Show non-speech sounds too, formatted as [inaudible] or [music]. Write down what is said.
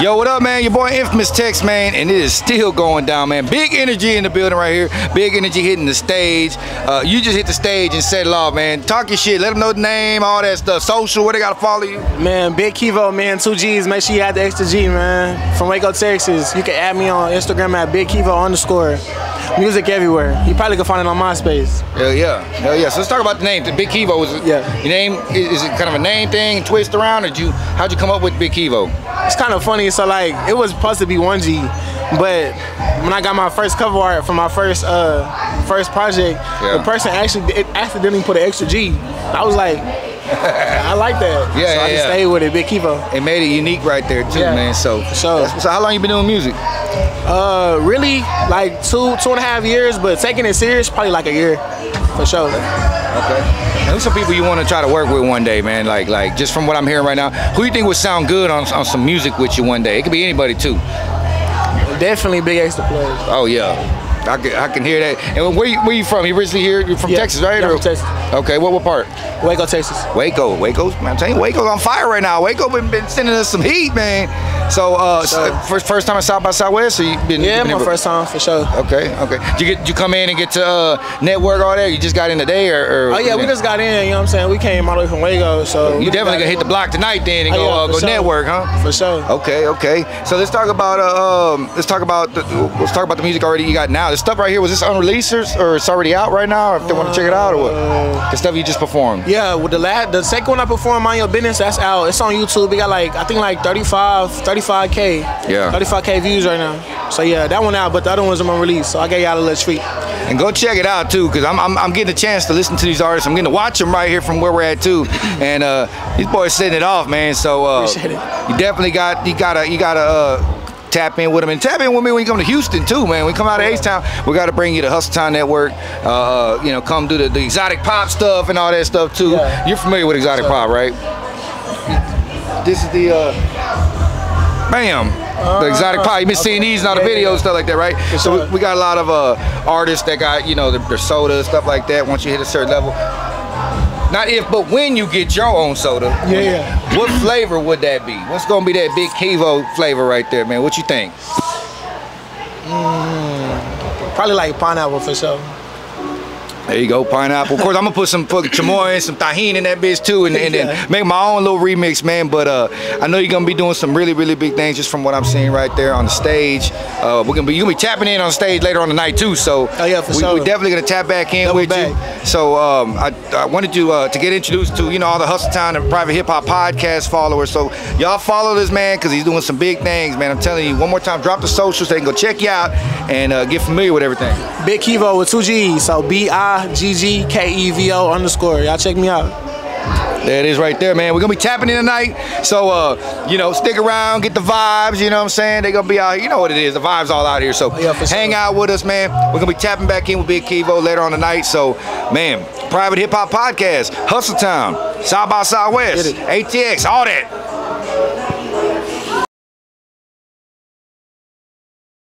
Yo, what up, man? Your boy Infamous Tex, man, and it is still going down, man. Big energy in the building right here. Big energy hitting the stage. Uh, you just hit the stage and set it off, man. Talk your shit. Let them know the name, all that stuff. Social, where they gotta follow you. Man, Big Kevo, man, two G's. Make sure you add the extra G, man. From Waco, Texas. You can add me on Instagram at Big Kevo underscore. Music everywhere. You probably can find it on MySpace. Hell yeah, hell yeah. So let's talk about the name. The Big Kevo is it, Yeah. Your name is, is it kind of a name thing, twist around, or did you how'd you come up with Big Kevo? It's kind of funny. So like, it was supposed to be one G, but when I got my first cover art for my first uh first project, Yeah. the person actually accidentally put an extra G. I was like, I like that. [laughs] Yeah, so yeah, I just yeah. stayed with it, Big Kevo. It made it unique right there too, Yeah, man. So, so, so how long you been doing music? Uh, really, like two two and a half years, but taking it serious, probably like a year, for sure. Okay. And who's some people you want to try to work with one day, man? Like, like just from what I'm hearing right now, who you think would sound good on, on some music with you one day? It could be anybody too. Definitely big extra players. Oh yeah. I can, I can hear that. And where you, where you from? You originally here? You're from Yeah, Texas, right? yeah, Or- from Texas. Okay, what what part? Waco, Texas. Waco. Waco's, man, I'm telling you, Waco's on fire right now. Waco been, been sending us some heat, man. So, uh, So- first first time at South by Southwest, or you been? Yeah, been my first time for sure. Okay, okay. Did you get? You come in and get to uh, network all that? You just got in today, or? or Oh yeah, we just got in. You know what I'm saying? We came all the way from Waco, so You definitely gonna hit the block tonight then and Oh, go yeah, uh, go sure. network, huh? For sure. Okay, okay. So let's talk about uh, um, let's talk about the, let's talk about the music already you got now. The stuff right here was this unreleased or, or it's already out right now? If they want to check it out or what? The stuff you just performed. Yeah, with the last, the second one I performed, Mind Your Business, that's out. It's on YouTube. We got like, I think like 35, 35K. Yeah. 35K views right now. So yeah, that one out, but the other one's are on release. So I gave y'all a little treat. And go check it out too, because I'm, I'm I'm getting a chance to listen to these artists. I'm getting to watch them right here from where we're at too. And uh, these boys setting it off, man. So uh, Appreciate it. you definitely got you gotta you gotta uh, tap in with them and tap in with me when you come to Houston too, man. When you come out of H Town, we got to bring you to Hustle Town Network. Uh, you know, come do the, the exotic pop stuff and all that stuff too. Yeah. You're familiar with exotic Sure. pop, right? This is the. Uh, Bam! The exotic pie. You've been seeing these in all the Yeah, videos, yeah. stuff like that, right? So we, we got a lot of uh, artists that got, you know, their, their soda, stuff like that. Once you hit a certain level, not if, but when you get your own soda, Yeah, yeah. what flavor would that be? What's gonna be that big Kevo flavor right there, man? What you think? Probably like pineapple for sure. There you go, pineapple. Of course, I'm gonna put some fucking chamoy and some Tajín in that bitch too, and, and Yeah. then make my own little remix, man. But uh, I know you're gonna be doing some really, really big things just from what I'm seeing right there on the stage. Uh, we're gonna be you gonna be tapping in on stage later on the night too. So Oh, yeah, for we, sure. We're definitely gonna tap back in Double with you. So um, I, I wanted you uh, to get introduced to you know all the Hustle Town and Private Hip Hop podcast followers. So y'all follow this man because he's doing some big things, man. I'm telling you, one more time, drop the socials. They can go check you out and uh, get familiar with everything. Big Kevo with two G's. So B I G G K E V O underscore. Y'all check me out. There it is right there, man. We're gonna be tapping in tonight. So uh, you know, stick around, get the vibes, you know what I'm saying? They're gonna be out here. You know what it is, the vibes all out here. So Yeah, for sure. hang out with us, man. We're gonna be tapping back in with Big Kevo later on tonight. So, man, private hip hop podcast, Hustle Town, South by Southwest. ATX, all that.